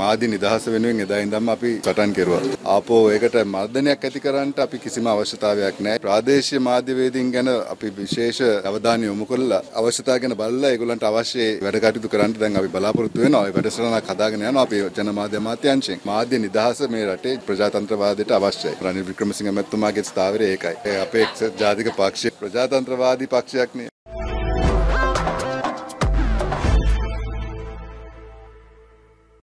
මාධ්‍ය නිදහස වෙනුවෙන් එදා ඉඳන්ම අපි සටන් කෙරුවා. ආපෝ ඒකට මර්ධනයක් ඇති කරන්නට අපි කිසිම අවශ්‍යතාවයක් නැහැ. ප්‍රාදේශීය මාධ්‍යවේදීන් ගැන අපි විශේෂ අවධානය යොමු කරලා අවශ්‍යතාව ගැන බලලා ඒගොල්ලන්ට අවශ්‍ය වැඩ කටයුතු කරන්න දැන් අපි බලාපොරොත්තු වෙනවා. ඒ වැඩසටහනක් හදාගෙන යනවා අපි ජනමාධ්‍ය අමාත්‍යාංශයෙන්. මාධ්‍ය නිදහස මේ රටේ ප්‍රජාතන්ත්‍රවාදයට අවශ්‍යයි. රනිල් වික්‍රමසිංහ මැතිතුමාගේ ස්ථාවරය ඒකයි. ඒ අපේ එක්සත් ජාතික පක්ෂය ප්‍රජාතන්ත්‍රවාදී පක්ෂයක් නේ.